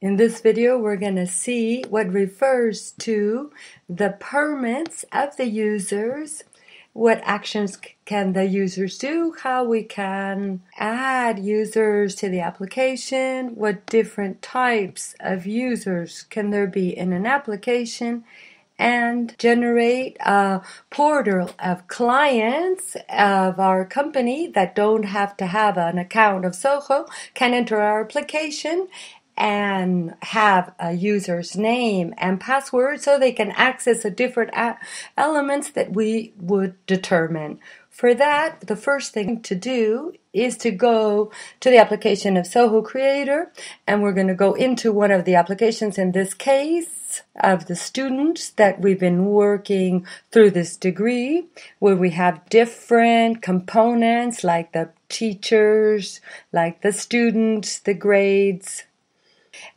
In this video, we're going to see what refers to the permits of the users, what actions can the users do, how we can add users to the application, what different types of users can there be in an application, and generate a portal of clients of our company that don't have to have an account of Zoho can enter our application and have a user's name and password so they can access the different uh, elements that we would determine. For that, the first thing to do is to go to the application of Zoho Creator, and we're going to go into one of the applications in this case of the students that we've been working through this degree, where we have different components like the teachers, like the students, the grades,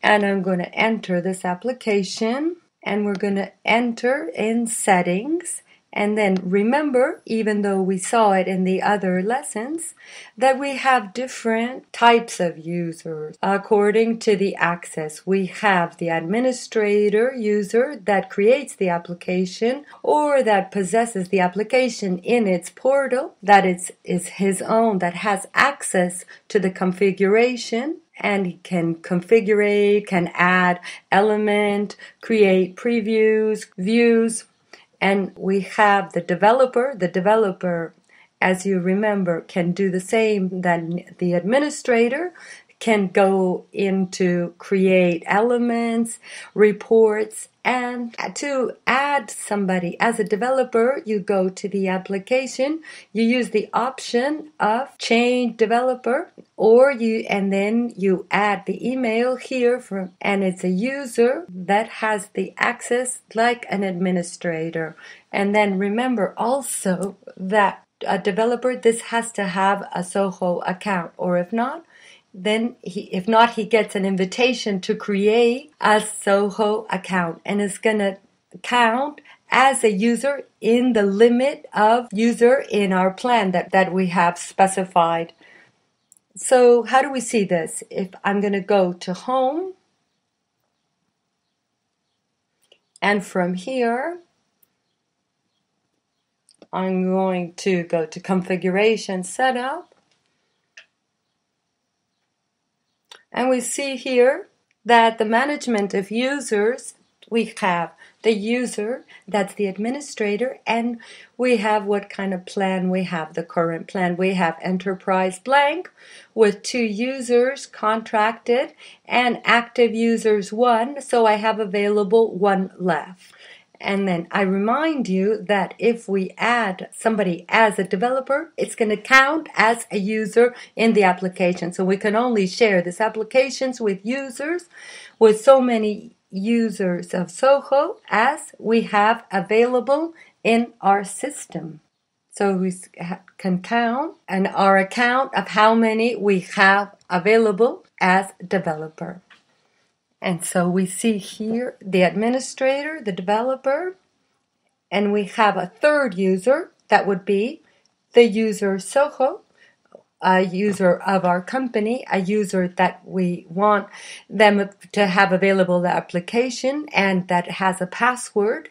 and I'm going to enter this application and we're going to enter in settings and then remember, even though we saw it in the other lessons, that we have different types of users according to the access. We have the administrator user that creates the application or that possesses the application in its portal, that is, is his own, that has access to the configuration and can configure, can add element, create previews, views, and we have the developer. The developer, as you remember, can do the same than the administrator can go into create elements, reports, and to add somebody as a developer, you go to the application, you use the option of change developer, or you, and then you add the email here from, and it's a user that has the access like an administrator. And then remember also that a developer, this has to have a Zoho account, or if not, then he, if not, he gets an invitation to create a Zoho account and it's going to count as a user in the limit of user in our plan that, that we have specified. So how do we see this? If I'm going to go to home and from here, I'm going to go to configuration setup And we see here that the management of users, we have the user, that's the administrator, and we have what kind of plan we have, the current plan. We have enterprise blank with two users contracted and active users one, so I have available one left. And then I remind you that if we add somebody as a developer, it's going to count as a user in the application. So we can only share these applications with users with so many users of Zoho as we have available in our system. So we can count and our account of how many we have available as developer. And so we see here the administrator, the developer, and we have a third user that would be the user Zoho, a user of our company, a user that we want them to have available the application and that has a password.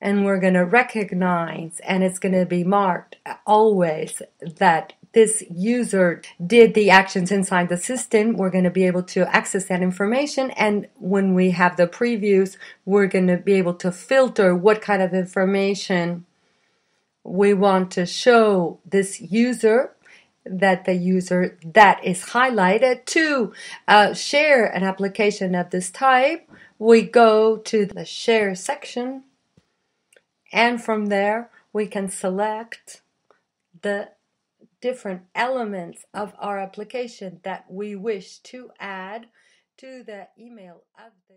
And we're going to recognize, and it's going to be marked always that this user did the actions inside the system, we're going to be able to access that information. And when we have the previews, we're going to be able to filter what kind of information we want to show this user that the user that is highlighted to uh, share an application of this type we go to the share section and from there we can select the different elements of our application that we wish to add to the email of the